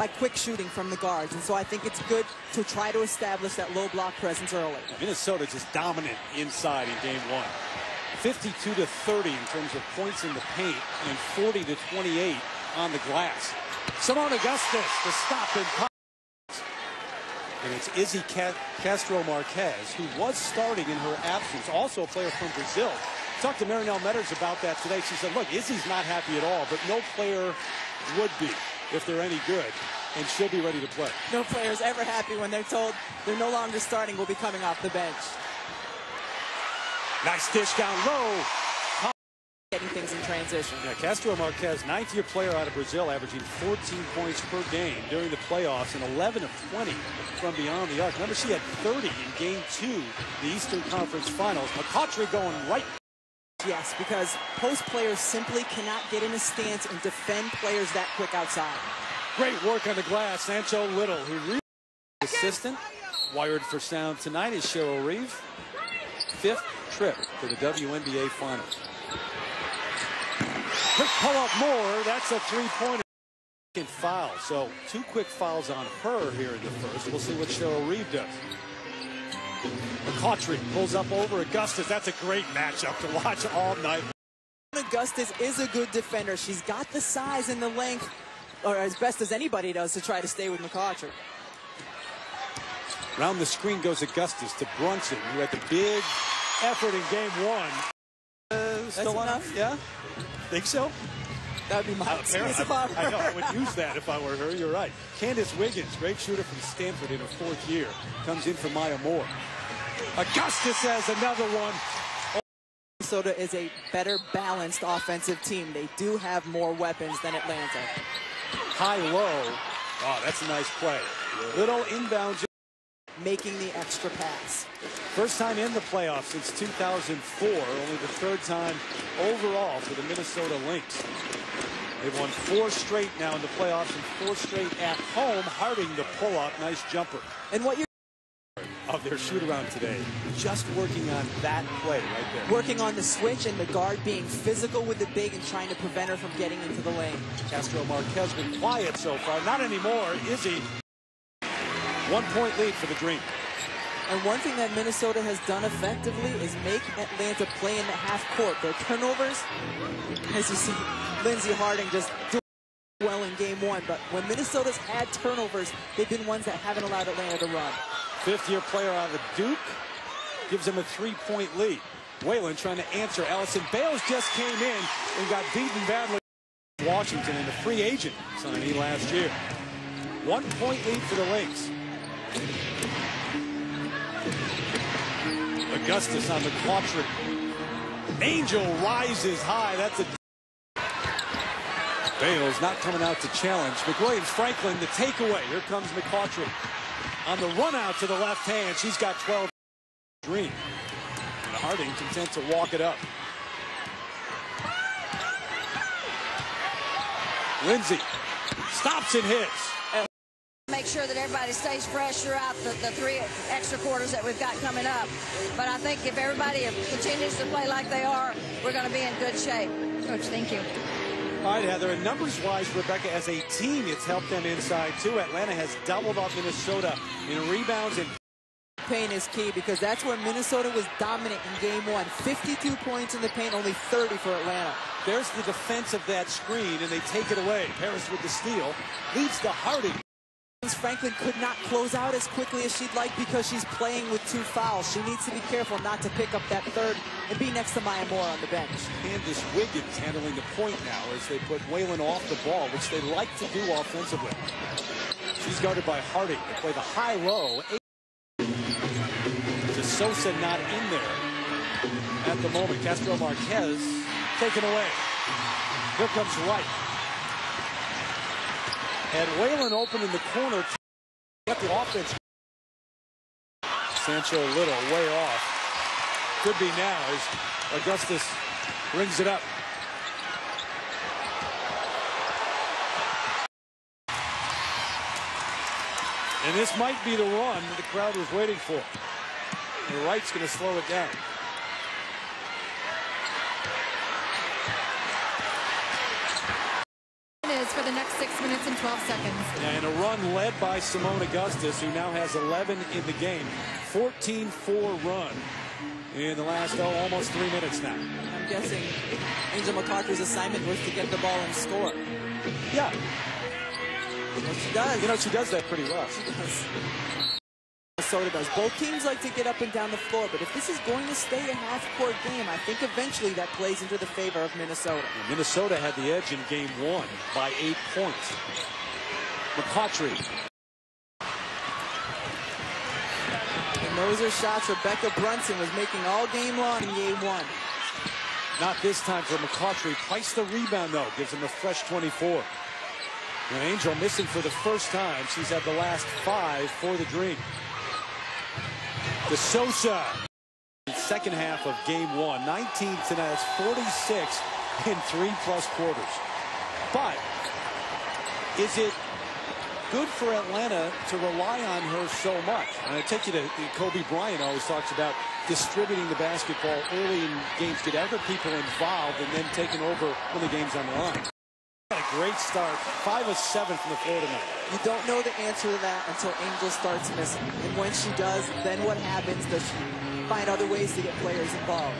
by quick shooting from the guards. And so I think it's good to try to establish that low block presence early. Minnesota just dominant inside in game one. 52 to 30 in terms of points in the paint and 40 to 28 on the glass. Seimone Augustus the stop and pop. And it's Izzy Castro Marques, who was starting in her absence, also a player from Brazil. Talked to Marynell Meadors about that today. She said, look, Izzy's not happy at all, but no player would be if they're any good. And she'll be ready to play. No player is ever happy when they're told they're no longer starting, will be coming off the bench. Nice dish down low getting things in transition. Yeah, Castro Marques, ninth year player out of Brazil, averaging 14 points per game during the playoffs and 11 of 20 from beyond the arc. Remember, she had 30 in game two, the Eastern Conference Finals. McCoughtry going right. Yes, because post players simply cannot get in a stance and defend players that quick outside. Great work on the glass. Sancho Lyttle, who really assistant, wired for sound tonight is Cheryl Reeve. Fifth trip to the WNBA Finals. Quick pull up more. That's a three-pointer. Foul. So two quick fouls on her here in the first. We'll see what Cheryl Reeve does. McCoughtry pulls up over Augustus. That's a great matchup to watch all night. Augustus is a good defender. She's got the size and the length, or as best as anybody does, to try to stay with McCoughtry. Round the screen goes Augustus to Brunson, who had the big effort in game one. Uh, still enough? Yeah? Think so? That would be my excuse if I were I know, I would use that if I were her. You're right. Candice Wiggins, great shooter from Stanford in her fourth year, comes in for Maya Moore. Augustus has another one. Minnesota is a better balanced offensive team. They do have more weapons than Atlanta. High low. Oh, that's a nice play. Lyttle inbound. Making the extra pass. First time in the playoffs since 2004. Only the third time overall for the Minnesota Lynx. They've won four straight now in the playoffs and four straight at home. Harding the pull-up. Nice jumper. And what you're of their shoot-around today. Just working on that play right there. Working on the switch and the guard being physical with the big and trying to prevent her from getting into the lane. Castro Marques been quiet so far. Not anymore, is he? One point lead for the Dream. And one thing that Minnesota has done effectively is make Atlanta play in the half court. Their turnovers, as you see, Lindsey Harding just doing well in game one. But when Minnesota's had turnovers, they've been ones that haven't allowed Atlanta to run. Fifth-year player out of the Duke gives him a three-point lead. Whalen trying to answer. Alison Bales just came in and got beaten badly. Washington and a free agent signee last year. One point lead for the Lynx. Augustus on the quadrant. Angel rises high. That's a Bales not coming out to challenge. McWilliams Franklin the takeaway. Here comes McCoughtry. On the run out to the left hand, she's got 12 Dream. And Harding content to walk it up. Lindsey stops and hits make sure that everybody stays fresh throughout the, the, three extra quarters that we've got coming up. But I think if everybody continues to play like they are, we're going to be in good shape. Coach, thank you. All right, Heather. And numbers-wise, Rebecca, as a team, it's helped them inside, too. Atlanta has doubled up Minnesota in rebounds and paint is key because that's where Minnesota was dominant in game one. 52 points in the paint, only 30 for Atlanta. There's the defense of that screen, and they take it away. Paris with the steal. Leads to Harding. Franklin could not close out as quickly as she'd like because she's playing with two fouls. She needs to be careful not to pick up that third and be next to Maya Moore on the bench. Candice Wiggins handling the point now as they put Whalen off the ball, which they like to do offensively. She's guarded by Harding. They play the high-low. De Souza not in there at the moment. Castro Marques taken away. Here comes Wright. And Whalen open in the corner. Get the offense. Sancho Lyttle way off. Could be now as Augustus brings it up. And this might be the run that the crowd was waiting for. And Wright's going to slow it down. Is for the next 6 minutes and 12 seconds. And a run led by Seimone Augustus, who now has 11 in the game. 14-4 run in the last, oh, almost three minutes now. I'm guessing Angel McCoughtry's assignment was to get the ball and score. Yeah. Well, she does. You know, she does that pretty well. She does. Minnesota does. Both teams like to get up and down the floor, but if this is going to stay a half-court game, I think eventually that plays into the favor of Minnesota. Minnesota had the edge in game one by eight points. McCoughtry. And those are shots Rebekkah Brunson was making all game long in game one. Not this time for McCoughtry. Price the rebound, though. Gives him a fresh 24. And Angel missing for the first time. She's had the last five for the Dream. De Souza. Second half of game one. 19 tonight. It's 46 in three plus quarters. But is it good for Atlanta to rely on her so much? And I take you to Kobe Bryant always talks about distributing the basketball early in games, to get other people involved, and then taking over when the game's on the line. A great start. Five of seven from the floor tonight. You don't know the answer to that until Angel starts missing. And when she does, then what happens? Does she find other ways to get players involved?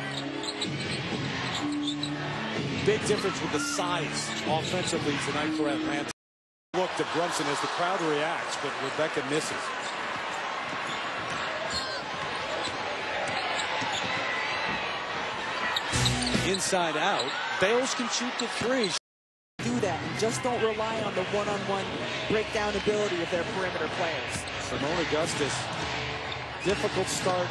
Big difference with the size offensively tonight for Atlanta. Look to Brunson as the crowd reacts, but Rebekkah misses. Inside out. Bales can shoot the three. Do that and just don't rely on the one-on-one breakdown ability of their perimeter players. Seimone Augustus, difficult start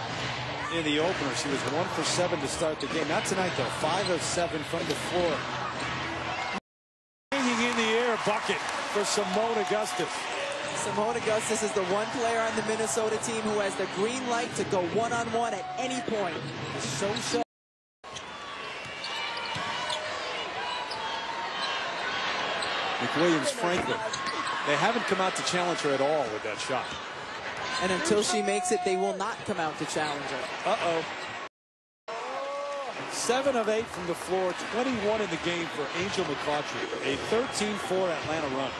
in the opener. She was one for seven to start the game. Not tonight, though. Five of seven from the floor. Hanging in the air bucket for Seimone Augustus. Seimone Augustus is the one player on the Minnesota team who has the green light to go one-on-one at any point. Sosa. McWilliams Franklin. They haven't come out to challenge her at all with that shot. And until she makes it, they will not come out to challenge her. Uh-oh. Seven of eight from the floor, 21 in the game for Angel McCoughtry. A 13-4 Atlanta run.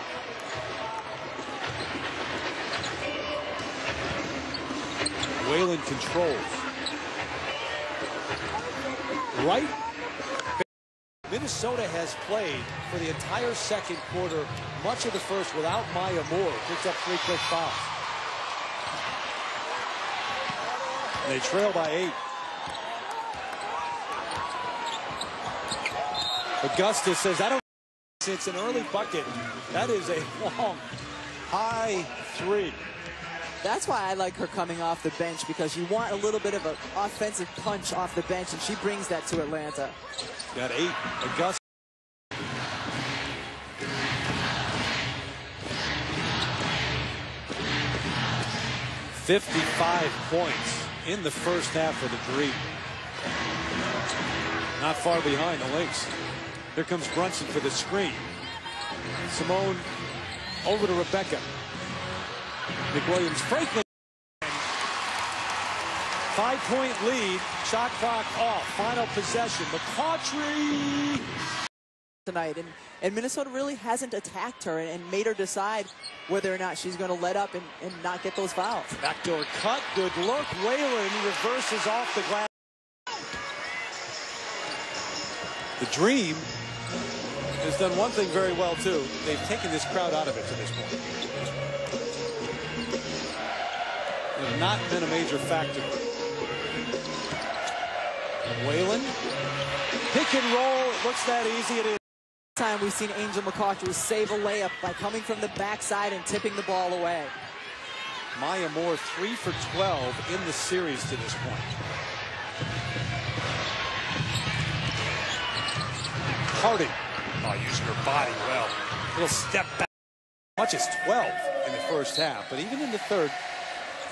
Whalen controls. Right. Minnesota has played for the entire second quarter, much of the first without Maya Moore. Picked up three quick fouls. They trail by eight. Augustus says, I don't it's an early bucket. That is a long, high three. That's why I like her coming off the bench because you want a little bit of an offensive punch off the bench, and she brings that to Atlanta. Got eight. Augustus. Fifty-five points in the first half of the Dream. Not far behind the Lynx. Here comes Brunson for the screen. Seimone over to Rebekkah. McWilliams Franklin. Five point lead. Shot clock off. Final possession. McCoughtry. Tonight. And, and Minnesota really hasn't attacked her and made her decide whether or not she's going to let up and, and not get those fouls. Backdoor cut. Good look. Whalen reverses off the glass. The Dream has done one thing very well, too. They've taken this crowd out of it to this point. They've not been a major factor. Whalen. Pick and roll. It looks that easy. It is. Time we've seen Angel McCoughtry save a layup by coming from the backside and tipping the ball away. Maya Moore, 3 for 12 in the series to this point. Harding. Oh, using her body well. Little step back. Much as 12 in the first half, but even in the third,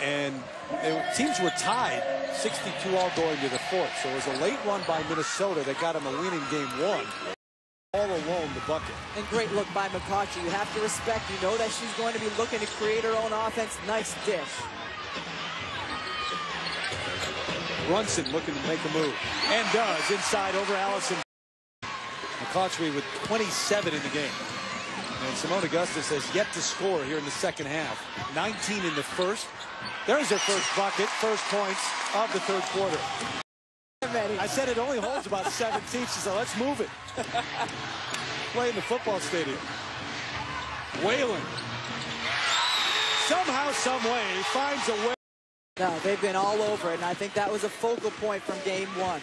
and they, teams were tied 62 all going to the fourth. So it was a late run by Minnesota that got them a win in game one. All alone the bucket. And great look by McCoughtry. You have to respect. You know that she's going to be looking to create her own offense. Nice dish. Brunson looking to make a move. And does inside over Alison. McCoughtry with 27 in the game. And Seimone Augustus has yet to score here in the second half. 19 in the first. There's their first bucket, first points of the third quarter. I said it only holds about 17. She said, let's move it. Play in the football stadium. Whalen. Somehow, someway, finds a way. No, they've been all over it, and I think that was a focal point from game one.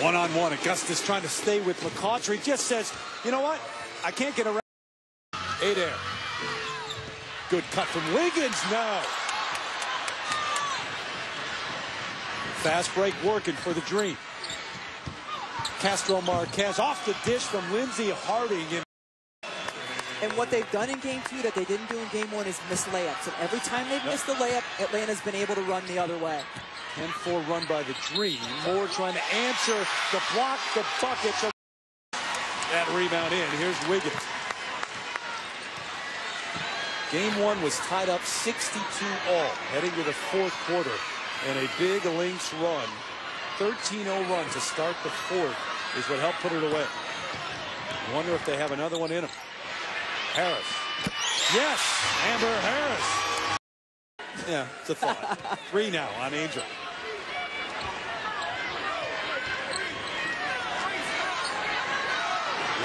One on one. Augustus trying to stay with McCoughtry. Just says, you know what? I can't get around. Eight air. Good cut from Wiggins. No. Fast break working for the Dream. Castro Marques off the dish from Lindsey Harding. And And what they've done in game two that they didn't do in game one is miss layups. And every time they've missed a layup, Atlanta's been able to run the other way. 10-4 run by the Dream. Moore trying to answer the block, the bucket. So that rebound in. Here's Wiggins. Game one was tied up 62 all, heading to the fourth quarter. And a big Lynx run, 13-0 run to start the fourth is what helped put it away. Wonder if they have another one in them. Harris. Yes, Amber Harris. Yeah, it's a thought. Three now on Angel.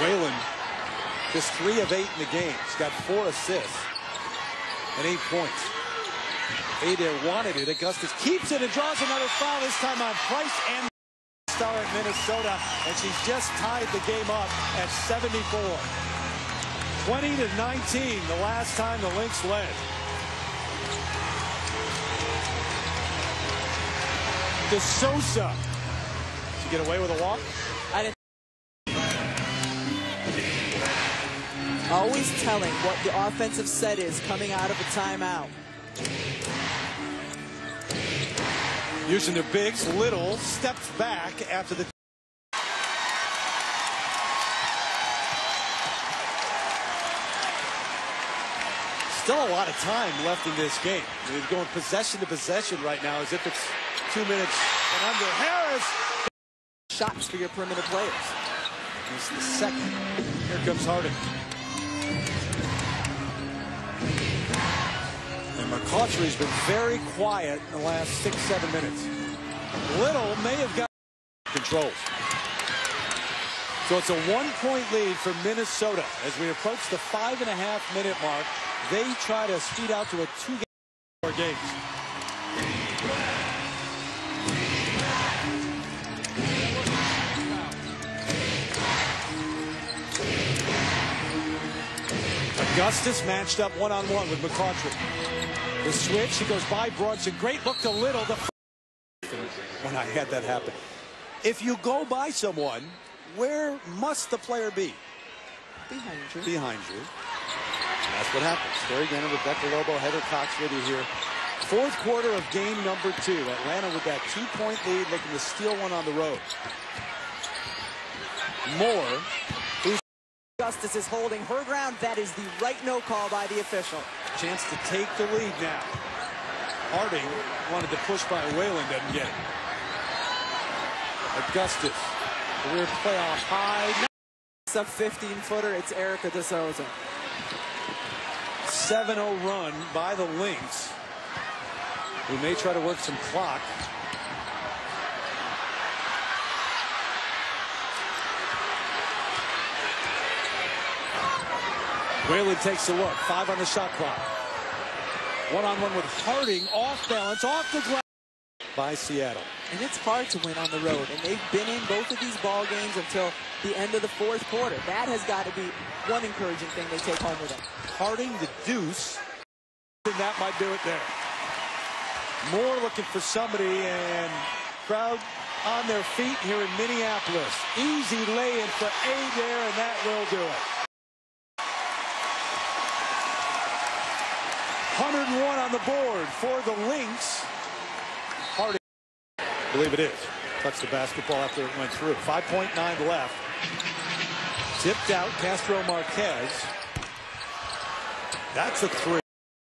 Whalen, just three of eight in the game. He's got four assists and eight points. Adair wanted it. Augustus keeps it and draws another foul, this time on Price and star at Minnesota. And she's just tied the game up at 74. 20 to 19 the last time the Lynx led. De Souza. She get away with a walk? Always telling what the offensive set is coming out of a timeout. Using their bigs, Lyttle steps back after the. Still a lot of time left in this game. They're going possession to possession right now as if it's two minutes and under. Harris. Shots for your perimeter players. It's the second. Here comes Harding. McCoughtry's been very quiet in the last six, seven minutes. Lyttle may have got controls. So it's a one-point lead for Minnesota as we approach the five and a half minute mark. They try to speed out to a two-game games. Augustus matched up one-on-one with McCautry. The switch, he goes by Brunson. Great look to Lyttle. The when I had that happen. If you go by someone, where must the player be? Behind you. Behind you. That's what happens. Terry Gannon, Rebecca Lobo, Heather Cox with you here. Fourth quarter of game number two. Atlanta with that two-point lead, looking to steal one on the road. Moore, who's Justice is holding her ground. That is the right no call by the official. chance to take the lead now. Harding wanted to push by Whalen, doesn't get it. Augustus, career playoff high. It's a 15 footer. It's Erika de Souza. 7-0 run by the Lynx, who may try to work some clock. Whalen takes a look. Five on the shot clock. One-on-one with Harding. Off balance. Off the glass by Seattle. And it's hard to win on the road. And they've been in both of these ball games until the end of the fourth quarter. That has got to be one encouraging thing they take home with them. Harding the deuce. And that might do it there. Moore looking for somebody and crowd on their feet here in Minneapolis. Easy lay-in for There, and that will do it. On the board for the Lynx. Harding, I believe it is. Touched the basketball after it went through. 5.9 left. Tipped out Castro Marques. That's a three.